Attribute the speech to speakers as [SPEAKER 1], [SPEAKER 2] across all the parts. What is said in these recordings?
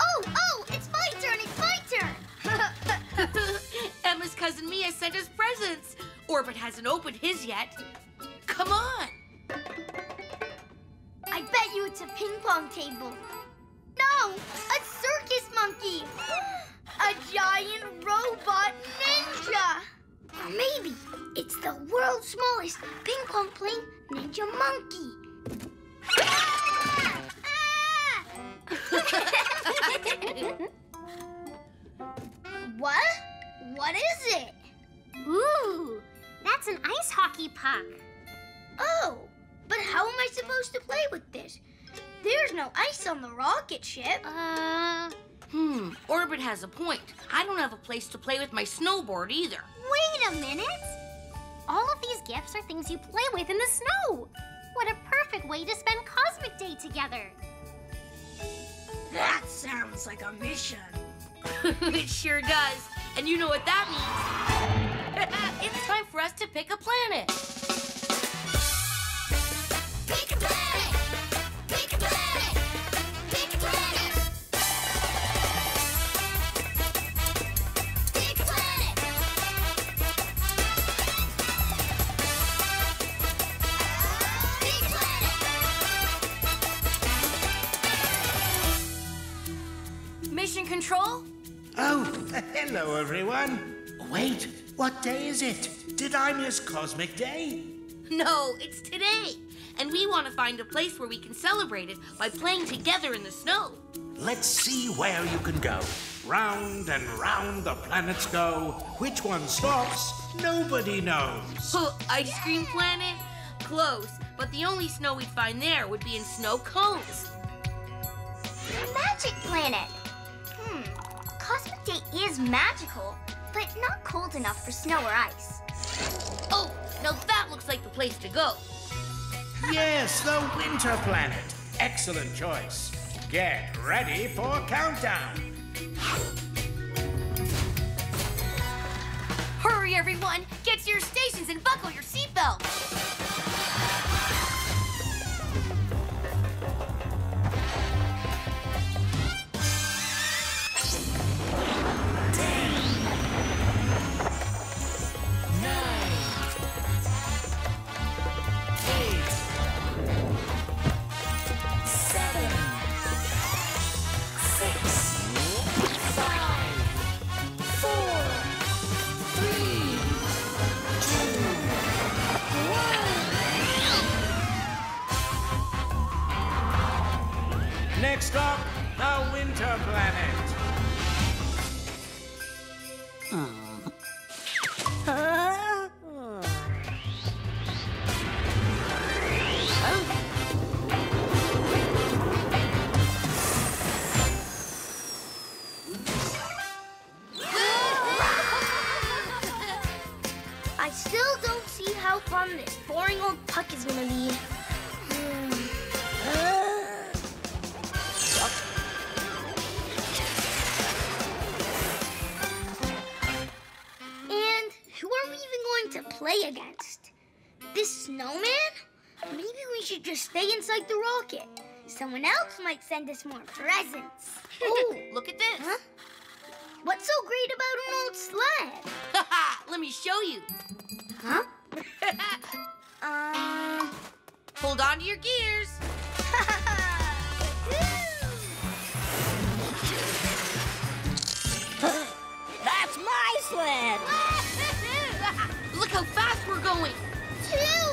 [SPEAKER 1] Oh, oh, it's my turn, it's my turn.
[SPEAKER 2] Emma's cousin Mia sent us presents. Orbit hasn't opened his yet. Come on.
[SPEAKER 1] I bet you it's a ping pong table. No, a circus monkey. A giant robot ninja. Or maybe it's the world's smallest ping pong playing ninja monkey. What? What is it?
[SPEAKER 3] Ooh, that's an ice hockey puck.
[SPEAKER 1] Oh, but how am I supposed to play with this? There's no ice on the rocket ship.
[SPEAKER 3] Uh,
[SPEAKER 2] Hmm, Orbit has a point. I don't have a place to play with my snowboard either.
[SPEAKER 3] wait a minute. All of these gifts are things you play with in the snow. What a perfect way to spend Cosmic Day together.
[SPEAKER 4] Sounds like a mission.
[SPEAKER 2] it sure does. And you know what that means. it's time for us to pick a planet.
[SPEAKER 5] Hello, everyone. Wait, what day is it? Did I miss Cosmic Day?
[SPEAKER 2] No, it's today. And we want to find a place where we can celebrate it by playing together in the snow.
[SPEAKER 5] Let's see where you can go. Round and round the planets go. Which one stops? Nobody knows.
[SPEAKER 2] Huh, Ice Cream Planet? Close, but the only snow we'd find there would be in snow cones.
[SPEAKER 1] Magic planet! Day is magical, but not cold enough for snow or ice.
[SPEAKER 2] Oh, now that looks like the place to go.
[SPEAKER 5] Yes, the Winter Planet. Excellent choice. Get ready for countdown.
[SPEAKER 2] Hurry, everyone! Get to your stations and buckle
[SPEAKER 1] inside the rocket. Someone else might send us more presents.
[SPEAKER 2] Oh, look at this.
[SPEAKER 1] Huh? What's so great about an old sled?
[SPEAKER 2] Haha, let me show you.
[SPEAKER 1] Huh? Um.
[SPEAKER 2] Hold on to your gears.
[SPEAKER 4] That's my sled.
[SPEAKER 2] Look how fast we're going.
[SPEAKER 1] Too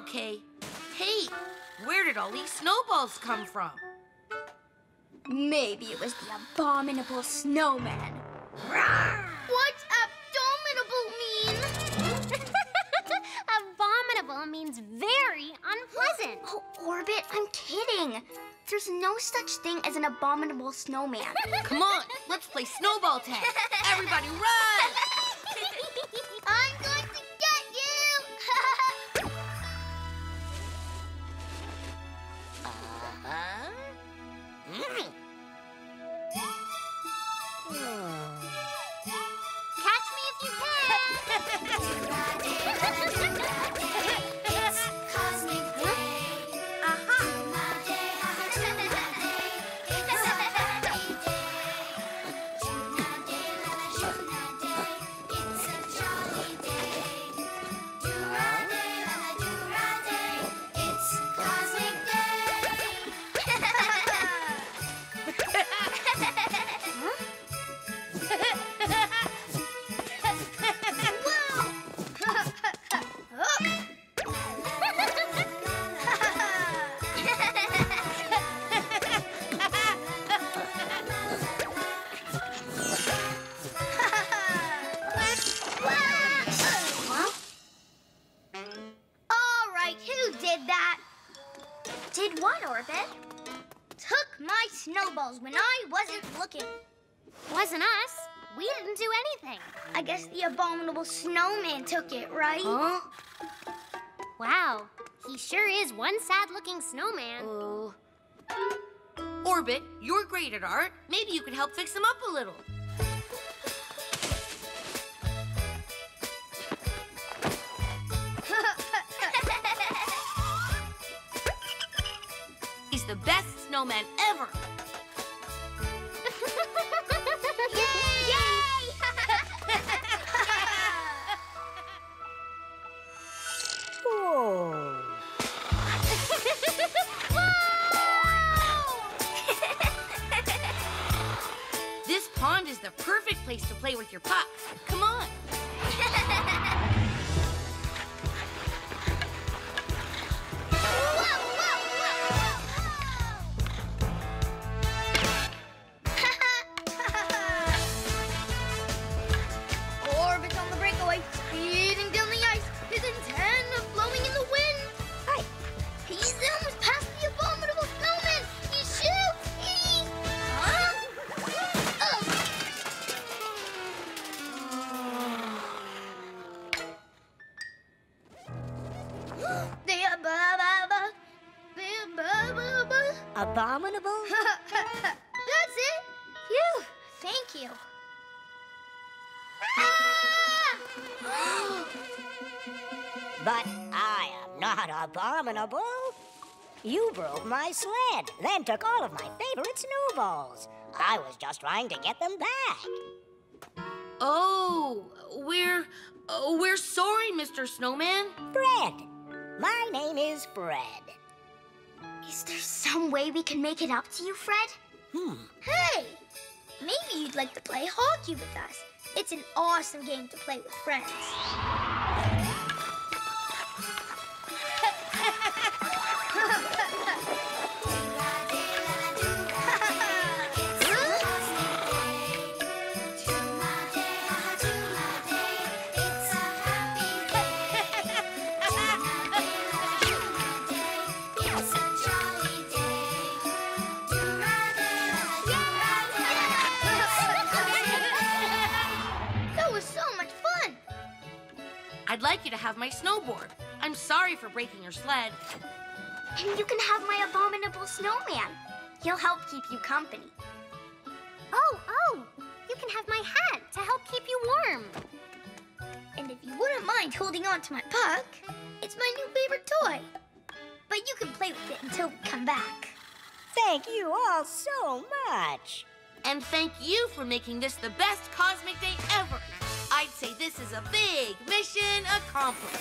[SPEAKER 1] okay.
[SPEAKER 2] Hey, where did all these snowballs come from?
[SPEAKER 1] Maybe it was the abominable snowman. What's abominable mean?
[SPEAKER 3] Abominable means very unpleasant.
[SPEAKER 1] Oh, Orbit, I'm kidding. There's no such thing as an abominable snowman.
[SPEAKER 2] Come on, let's play snowball tag. Everybody run!
[SPEAKER 1] that. Did what, Orbit?
[SPEAKER 2] Took my
[SPEAKER 1] snowballs when I wasn't looking.
[SPEAKER 3] Wasn't us. We didn't do anything.
[SPEAKER 1] I guess the abominable snowman took it, right?
[SPEAKER 2] Huh?
[SPEAKER 3] Wow, he sure is one sad-looking snowman.
[SPEAKER 2] Oh. Orbit, you're great at art. Maybe you could help fix him up a little.
[SPEAKER 4] Whoa.
[SPEAKER 2] This pond is the perfect place to play with your puck. Come on.
[SPEAKER 4] But I am not abominable. You broke my sled, then took all of my favorite snowballs. I was just trying to get them back.
[SPEAKER 2] Oh, we're oh, we're sorry, Mr. Snowman.
[SPEAKER 4] Fred. My name is Fred.
[SPEAKER 1] Is there some way we can make it up to you, Fred?
[SPEAKER 4] Hmm.
[SPEAKER 1] Hey! Maybe you'd like to play hockey with us. It's an awesome game to play with friends.
[SPEAKER 2] Have my snowboard. I'm sorry for breaking your sled.
[SPEAKER 1] And you can have my abominable snowman. He'll help keep you company.
[SPEAKER 3] Oh, oh, you can have my hat to help keep you warm.
[SPEAKER 1] And if you wouldn't mind holding on to my puck, it's my new favorite toy. But you can play with it until we come back.
[SPEAKER 4] Thank you all so much.
[SPEAKER 2] And thank you for making this the best cosmic day ever. Say this is a big mission accomplished.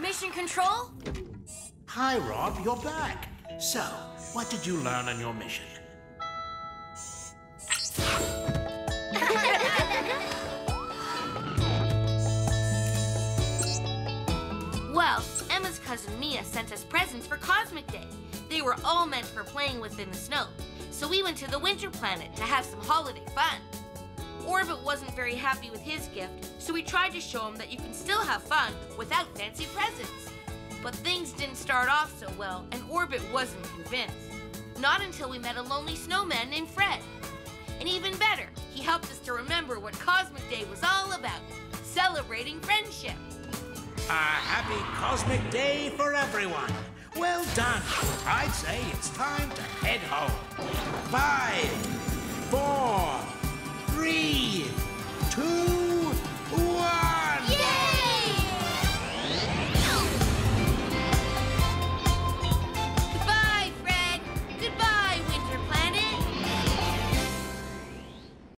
[SPEAKER 2] Mission control?
[SPEAKER 5] Hi, Rob, you're back. So, what did you learn on your mission?
[SPEAKER 2] Well, Emma's cousin Mia sent us presents for Cosmic Day. They were all meant for playing within the snow. So we went to the winter planet to have some holiday fun. Orbit wasn't very happy with his gift, so we tried to show him that you can still have fun without fancy presents. But things didn't start off so well, and Orbit wasn't convinced. Not until we met a lonely snowman named Fred. And even better, he helped us to remember what Cosmic Day was all about celebrating friendship.
[SPEAKER 5] A happy cosmic day for everyone. Well done. I'd say it's time to head home. Five, four, three, two.